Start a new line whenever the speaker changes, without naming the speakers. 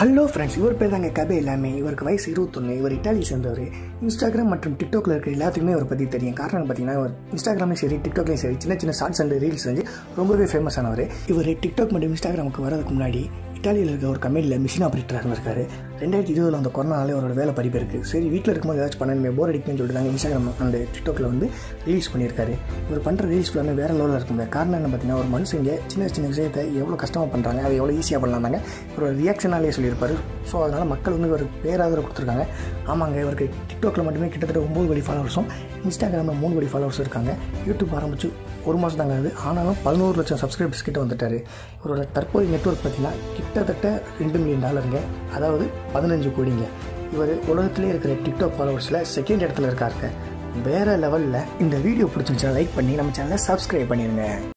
Hello friends இவர் பேர் தாங்க கபே எல்லாமே இவருக்கு வயசு இருபத்தொன்று இவர் இட்டாலியை சேர்ந்தவர். இன்ஸ்டாகிராம் மற்றும் டிக்டாக்ல இருக்கிற எல்லாத்துக்குமே இவரை பற்றி தெரியும். காரணம் பார்த்தீங்கன்னா இவர் இன்ஸ்டாகிராம்லையும் சரி டிக்டாக்லையும் சரி சின்ன சின்ன ஷார்ட்ஸ் அண்ட் ரீல்ஸ் வந்து ரொம்பவே ஃபேமஸ் ஆனவர். இவர் டிக்டாக் மற்றும் இன்ஸ்டாகிராமுக்கு வரதுக்கு முன்னாடி இட்டாலியில் இருக்க ஒரு கம்பெனியில் மிஷின் ஆப்ரேட்டராக இருந்திருக்காரு. ரெண்டாயிரத்தி இருபதில் அந்த கொரோனாலே அவரோட வேலை படிப்பு இருக்குது சரி வீட்டில் இருக்கும்போது ஏதாச்சும் பண்ணணுமே போர் அடிக்குன்னு சொல்லிட்டு தாங்க இன்ஸ்டாகிராம் அந்த டிக்டாக்ல வந்து ரீல்ஸ் பண்ணியிருக்காரு. இவர் பண்ணுற ரீல்ஸ் வந்து வேறு லெவலில் இருக்குங்க காரணம் என்ன பார்த்தீங்கன்னா ஒரு மனுஷங்க சின்ன சின்ன விஷயத்தை எவ்வளோ கஷ்டமாக பண்ணுறாங்க அதை எவ்வளோ ஈஸியாக பண்ணலாம்னாங்க. இவரோட ரியாக்ஷனாலே சொல்லியிருப்பார். ஸோ அதனால் மக்கள் வந்து இவர் பேராதரவு கொடுத்துருக்காங்க. ஆமாங்க இவருக்கு டிக்டாக்ல மட்டுமே கிட்டத்தட்ட ஒம்பது வழி ஃபாலோவர்ஸும் இன்ஸ்டாகிராமில் மூணு கோடி ஃபாலோவர்ஸ் இருக்காங்க. யூடியூப் ஆரம்பிச்சு ஒரு மாதம் தாங்க ஆகுது. ஆனாலும் பதினோரு லட்சம் சப்ஸ்கிரைபர்ஸ் கிட்ட வந்துட்டார். இவரோட தற்போதைய நெட்ஒர்க் பார்த்தீங்கன்னா கிட்டத்தட்ட ரெண்டு மில்லியன் டாலருங்க அதாவது பதினஞ்சு கோடிங்க. இவர் உலகத்திலே இருக்கிற டிக்டாக் ஃபாலோவர்ஸில் செகண்ட் இடத்துல இருக்காருங்க. வேறு லெவலில் இந்த வீடியோ பிடிச்சிருந்துச்சா லைக் பண்ணி நம்ம சேனலை சப்ஸ்கிரைப் பண்ணிடுங்க